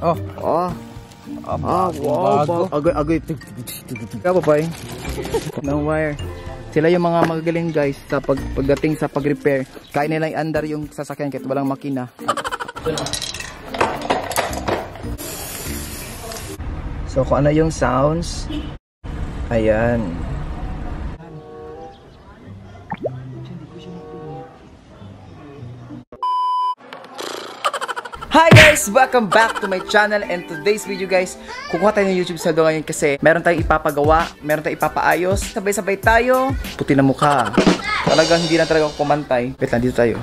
Oh. Oh. Ah, wow. bago. ba- Agoy, agoy. Kaya pa No wire. Sila yung mga magagaling guys sa pag pagdating sa pag-repair. Kaya nilang i-under yung sasakyan kahit walang makina. So kung ano yung sounds. Ayan. Hi guys! Welcome back to my channel and today's video guys, kukuha tayo ng YouTube saldo ngayon kasi meron tayong ipapagawa, meron tayong ipapaayos, sabay-sabay tayo, puti na mukha. Talagang hindi na talaga ako kumantay. Wait lang, dito tayo.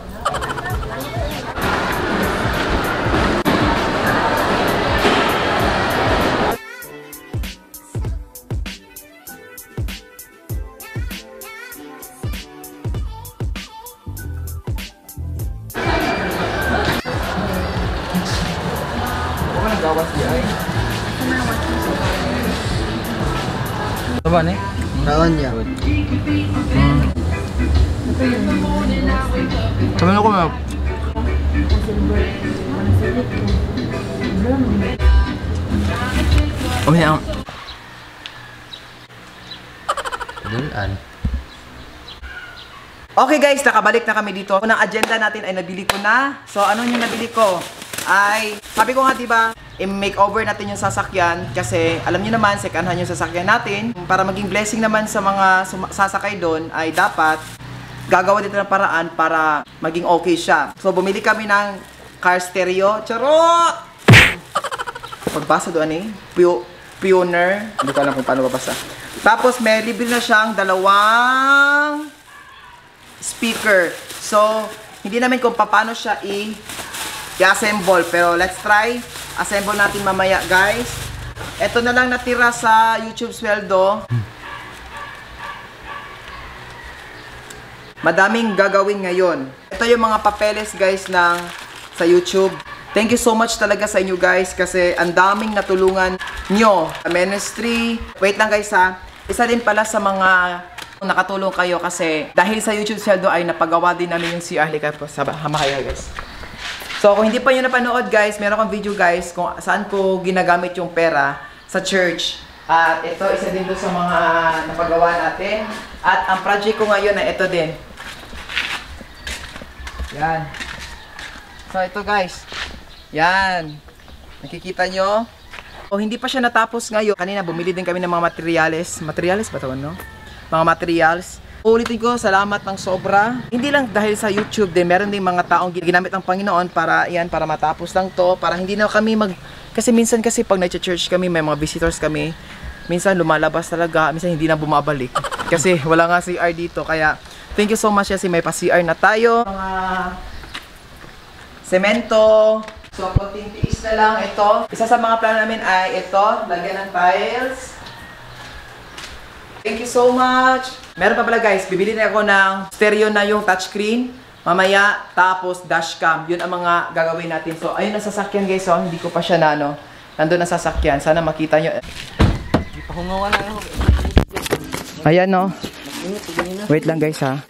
Tama na eh. Naon niya. Sabi na ko na. Oh, yan. Dulan. Okay guys, nakabalik na kami dito. Unang agenda natin ay nabili ko na. So ano yung nabili ko? Ay, sabi ko nga 'di ba, i-makeover natin yung sasakyan kasi alam niyo naman second hand yung sasakyan natin. Para maging blessing naman sa mga sasakay doon ay dapat gagawa dito ng paraan para maging okay siya. So bumili kami ng car stereo. Charot! Pagbasa doon eh, Pio Pioneer. Hindi ko alam kung paano babasa. Tapos may libre na siyang dalawang speaker. So, hindi namin kung paano siya i-assemble. Pero let's try. Assemble natin mamaya, guys. Ito na lang natira sa YouTube sweldo. Madaming gagawin ngayon. Ito yung mga papeles, guys, ng sa YouTube. Thank you so much talaga sa inyo, guys, kasi ang daming natulungan nyo. Ministry. Wait lang, guys, ha. Isa din pala sa mga nakatulong kayo kasi dahil sa YouTube sweldo ay napagawa din namin yung CR. Halika po, sa hamakaya, guys. So, kung hindi pa nyo napanood, guys, meron akong video, guys, kung saan ko ginagamit yung pera sa church. At ito, isa din doon sa mga napagawa natin. At ang project ko ngayon ay ito din. Yan. So, ito, guys. Yan. Nakikita nyo? O, hindi pa siya natapos ngayon. Kanina, bumili din kami ng mga materials. Materials ba tawag, no? Mga materials. Ulitin ko, salamat ng sobra. Hindi lang dahil sa YouTube din, meron din mga taong ginamit ng Panginoon para, yan, para matapos lang to. Para hindi na kami mag... Kasi minsan kasi pag nag-church kami, may mga visitors kami, minsan lumalabas talaga, minsan hindi na bumabalik. Kasi wala nga CR dito, kaya thank you so much kasi may pa-CR na tayo. Mga semento. So, konting tiis na lang ito. Isa sa mga plano namin ay ito, lagyan ng tiles. Thank you so much. Meron pa pala guys, bibili na ako ng stereo na yung touchscreen. Mamaya, tapos dashcam. Yun ang mga gagawin natin. So, ayun ang sasakyan guys. So, hindi ko pa siya na, no. Nandun ang sasakyan. Sana makita nyo. Pahungawan na ako. Ayan, no. Wait lang guys, ha.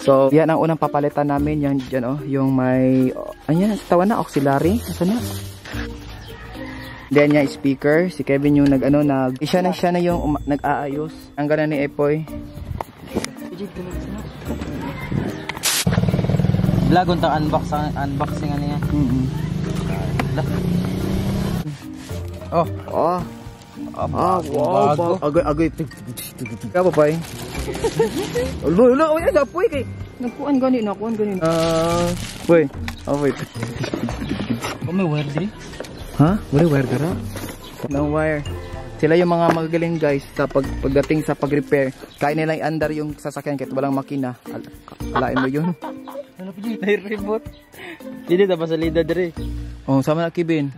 So, yan ang unang papalitan namin. Yan, dyan, oh. Yung may, ayan, tawa na, auxiliary. Asa na? Then niya speaker, si Kevin yung nag ano nag siya na siya na yung nag-aayos. Ang gana ni Epoy. Vlog unta unboxing unboxing ano yan. Mm Oh, Oh. Ah, wow. bago. ba- Agoy, agoy. Kaya pa pay. Ulo, ulo, ulo, gapoy kay. Nagkuan gani na, kuan gani. Ah, boy. Oh, wait. Oh, may wire din. Ha? Wala wire dara? No wire. Sila yung mga magagaling guys sa pag, pagdating sa pag-repair. Kaya nilang i-under yung sasakyan kahit walang makina. Al alain mo yun. Ano pa? May remote. Hindi na pasalida dire. Oh, sama na Kibin.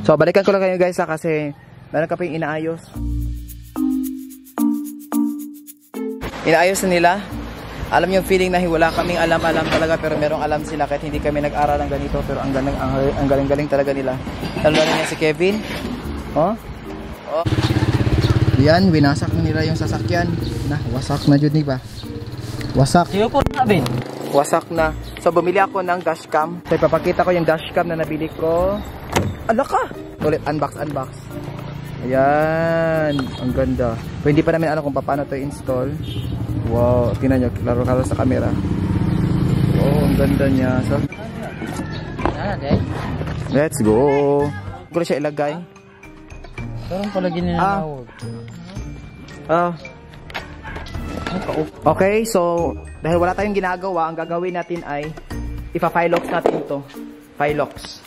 So, balikan ko lang kayo guys ha kasi meron ka pa yung inaayos. Inaayos na nila. Alam yung feeling na wala kaming alam-alam talaga pero merong alam sila kahit hindi kami nag-aral ng ganito pero ang galing ang, ang galing-galing talaga nila. Lalo na niya si Kevin. Oh. Oh. Yan, winasak na nila yung sasakyan. Na, wasak na jud ni ba? Wasak. Siyo po na, Ben. Wasak na. So, bumili ako ng dashcam. So, ipapakita ko yung dashcam na nabili ko. Ala ka! Ulit, unbox, unbox. Ayan. Ang ganda. Hindi pa namin alam kung paano to install. Wow. Tingnan nyo. Klaro-klaro sa camera. Wow, ang ganda niya. So, let's go. Ko na siya ilagay. Parang pala ginanawag. Ah. Okay, so dahil wala tayong ginagawa, ang gagawin natin ay ipa-filox natin ito. Filox.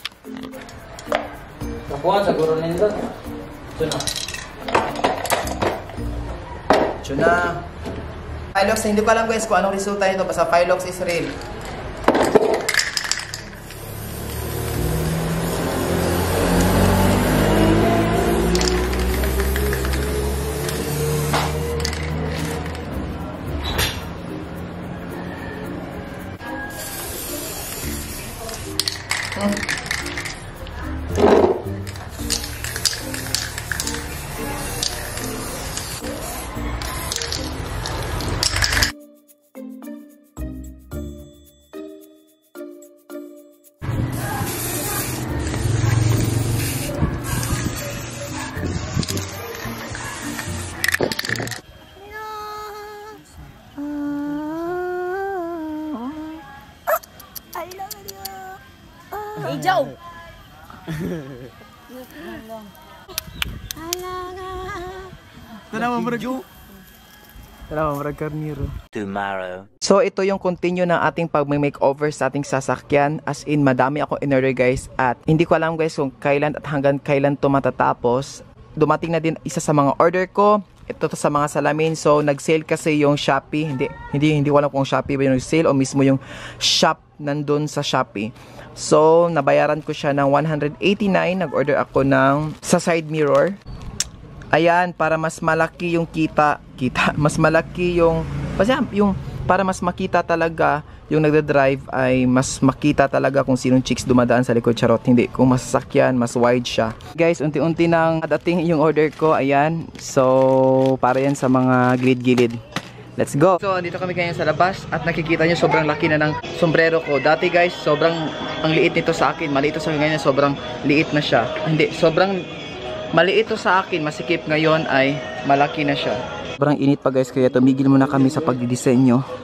Kapuan, siguro nito. Ito na. Tuna. Filox, hindi ko alam guys kung anong resulta nito. Basta Filox is real. Ijaw! Tanawa mo Tanawa mo karniro. tomorrow. So ito yung continue ng ating pag-makeover sa ating sasakyan. As in, madami ako in order guys. At hindi ko alam guys kung kailan at hanggang kailan to matatapos. Dumating na din isa sa mga order ko. Ito to sa mga salamin. So nag-sale kasi yung Shopee. Hindi, hindi, hindi ko alam kung Shopee ba yung sale o mismo yung shop nandun sa Shopee. So nabayaran ko siya ng 189. Nag-order ako ng sa side mirror. Ayan, para mas malaki yung kita, kita, mas malaki yung, kasi yung, para mas makita talaga yung nagda-drive ay mas makita talaga kung sinong chicks dumadaan sa likod charot. Hindi, kung masasakyan, mas wide siya. Guys, unti-unti nang dating yung order ko, ayan. So, para yan sa mga gilid-gilid. Let's go! So, dito kami ngayon sa labas at nakikita nyo sobrang laki na ng sombrero ko. Dati guys, sobrang ang liit nito sa akin. Maliit sa ngayon, sobrang liit na siya. Hindi, sobrang maliit ito sa akin, masikip ngayon ay malaki na siya. Sobrang init pa guys, kaya tumigil muna kami sa pagdidisenyo.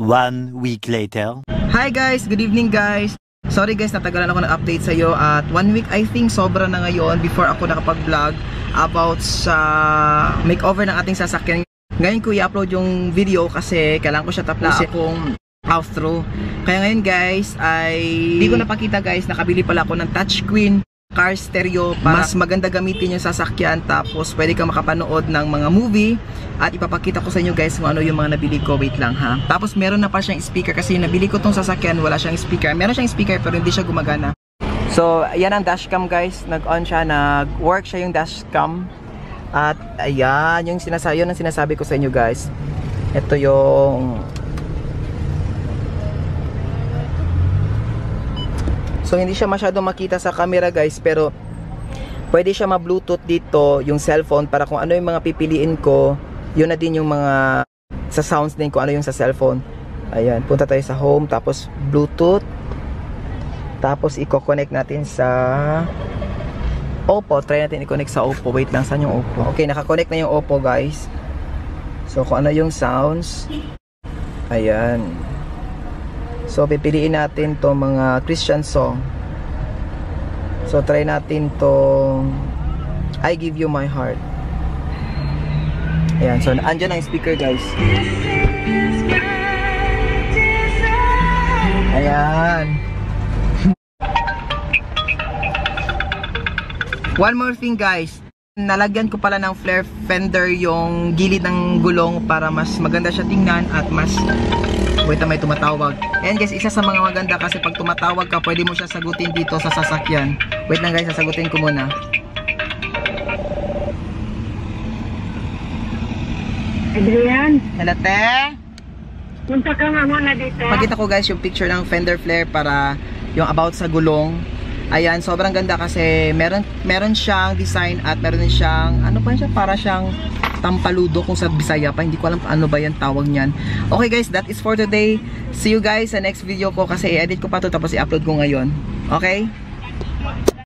One week later. Hi guys! Good evening guys! Sorry guys, natagalan ako ng update sa iyo at one week I think sobra na ngayon before ako nakapag-vlog about sa makeover ng ating sasakyan. Ngayon ko i-upload yung video kasi kailangan ko siya tapusin akong outro. Kaya ngayon guys ay hindi ko napakita guys, nakabili pala ako ng touchscreen car stereo para mas maganda gamitin yung sasakyan tapos pwede kang makapanood ng mga movie at ipapakita ko sa inyo guys kung ano yung mga nabili ko. Wait lang ha? Tapos meron na pa siyang speaker kasi yung nabili ko tong sasakyan wala siyang speaker. Meron siyang speaker pero hindi siya gumagana. So yan ang dashcam guys. Nag on siya nag work siya yung dashcam. At ayan yung sinasabi yun ang sinasabi ko sa inyo guys. Ito yung So hindi siya masyadong makita sa camera guys pero pwede siya ma-bluetooth dito, yung cellphone, para kung ano yung mga pipiliin ko, yun na din yung mga sa sounds din kung ano yung sa cellphone. Ayan, punta tayo sa home, tapos bluetooth. Tapos i-connect natin sa Oppo. Try natin i-connect sa Oppo. Wait lang, saan yung Oppo? Okay, naka-connect na yung Oppo guys. So kung ano yung sounds. Ayan. So pipiliin natin to mga Christian song. So try natin to I give you my heart. Ayan, so andyan ang speaker guys. Ayan. One more thing guys. Nalagyan ko pala ng flare fender yung gilid ng gulong para mas maganda siya tingnan at mas Wait may tumatawag. Ayan guys, isa sa mga maganda kasi pag tumatawag ka, pwede mo siya sagutin dito sa sasakyan. Wait lang guys, sasagutin ko muna. Adrian, Hello, te? punta ka nga muna dito. Pakita ko guys yung picture ng fender flare para yung about sa gulong. Ayan, sobrang ganda kasi meron meron siyang design at meron siyang ano pa siya para siyang tampaludo kung sa Bisaya pa. Hindi ko alam ano ba yung tawag niyan. Okay guys, that is for today. See you guys sa next video ko kasi i-edit ko pa to tapos i-upload ko ngayon. Okay?